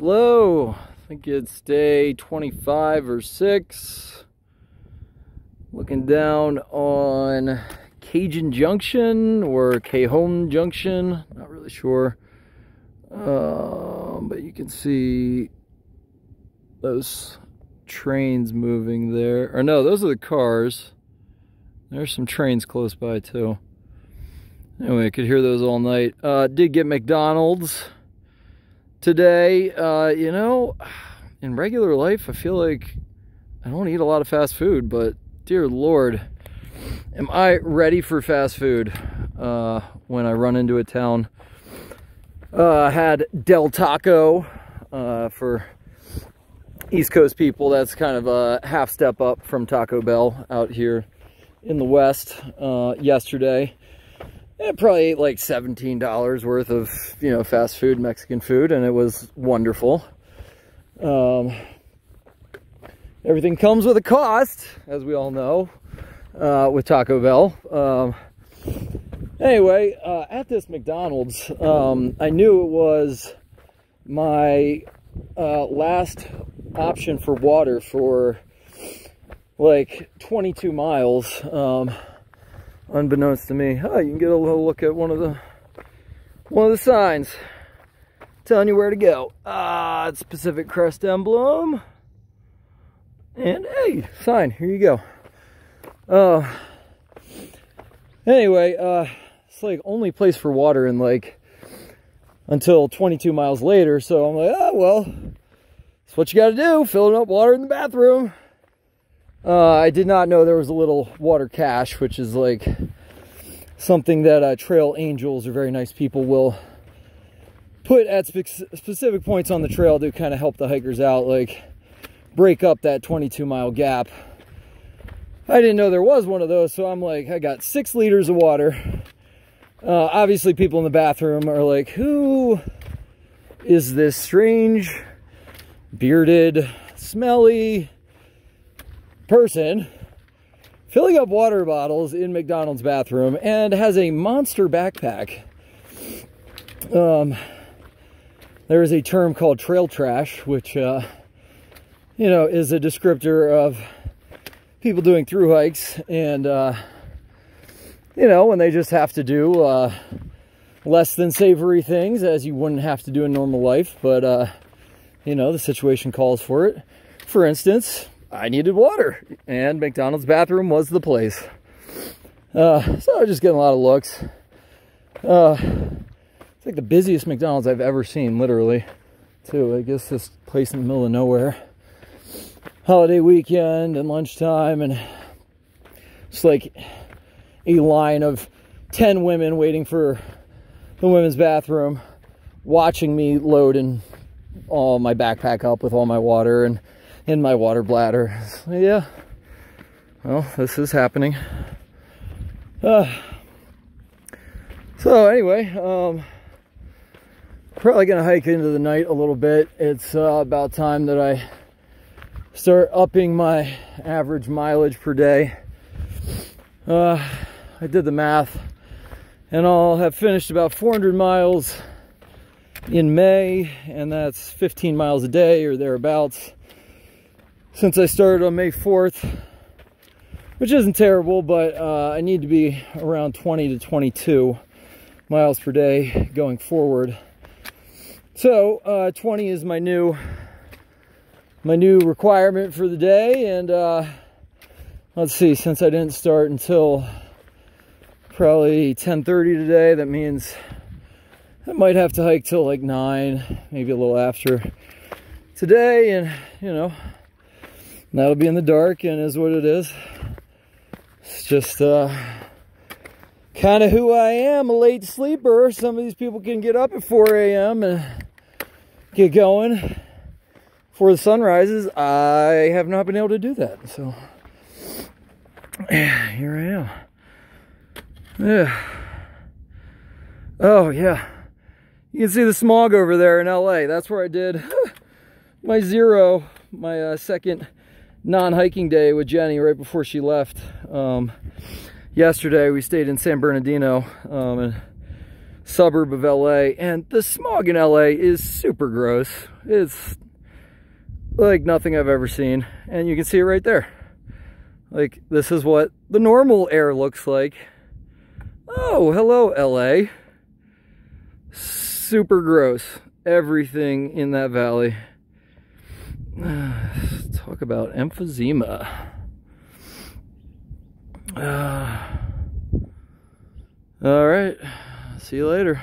Hello, I think it's day 25 or 6. Looking down on Cajun Junction or Cajon Junction, not really sure. Um, but you can see those trains moving there. Or no, those are the cars. There's some trains close by too. Anyway, I could hear those all night. Uh, did get McDonald's today. Uh, you know, in regular life, I feel like I don't eat a lot of fast food, but dear Lord, am I ready for fast food uh, when I run into a town. Uh, had Del Taco uh, for East Coast people. That's kind of a half step up from Taco Bell out here in the West uh, yesterday. I probably ate like $17 worth of, you know, fast food, Mexican food, and it was wonderful. Um, everything comes with a cost, as we all know, uh, with Taco Bell. Um, anyway, uh, at this McDonald's, um, I knew it was my uh, last option for water for like 22 miles. Um, unbeknownst to me. Oh, you can get a little look at one of the one of the signs telling you where to go. Ah, it's Pacific Crest emblem. And hey, sign, here you go. Uh anyway, uh it's like only place for water in like until 22 miles later, so I'm like, oh well, that's what you gotta do, filling up water in the bathroom. Uh, I did not know there was a little water cache, which is like something that uh, trail angels or very nice people will put at spe specific points on the trail to kind of help the hikers out, like break up that 22 mile gap. I didn't know there was one of those, so I'm like, I got six liters of water. Uh, obviously, people in the bathroom are like, who is this strange, bearded, smelly, person filling up water bottles in McDonald's bathroom and has a monster backpack. Um, there is a term called trail trash, which, uh, you know, is a descriptor of people doing through hikes and, uh, you know, when they just have to do uh, less than savory things as you wouldn't have to do in normal life, but, uh, you know, the situation calls for it. For instance, I needed water, and McDonald's bathroom was the place. Uh, so I was just getting a lot of looks. Uh, it's like the busiest McDonald's I've ever seen, literally. Too, I guess this place in the middle of nowhere. Holiday weekend and lunchtime, and it's like a line of 10 women waiting for the women's bathroom, watching me load and all my backpack up with all my water and in my water bladder. So, yeah, well, this is happening. Uh, so anyway, um, probably gonna hike into the night a little bit. It's uh, about time that I start upping my average mileage per day. Uh, I did the math and I'll have finished about 400 miles in May and that's 15 miles a day or thereabouts since I started on May 4th, which isn't terrible, but uh, I need to be around 20 to 22 miles per day going forward. So uh, 20 is my new my new requirement for the day, and uh, let's see, since I didn't start until probably 10:30 today, that means I might have to hike till like nine, maybe a little after today, and you know that'll be in the dark and is what it is. It's just uh, kind of who I am, a late sleeper. Some of these people can get up at 4 a.m. and get going before the sun rises. I have not been able to do that. So here I am. Yeah. Oh, yeah. You can see the smog over there in LA. That's where I did my zero, my uh, second non-hiking day with Jenny right before she left. Um, yesterday we stayed in San Bernardino um, and suburb of LA. And the smog in LA is super gross. It's like nothing I've ever seen. And you can see it right there. Like, this is what the normal air looks like. Oh, hello, LA. Super gross. Everything in that valley. Talk about emphysema. Uh, all right. See you later.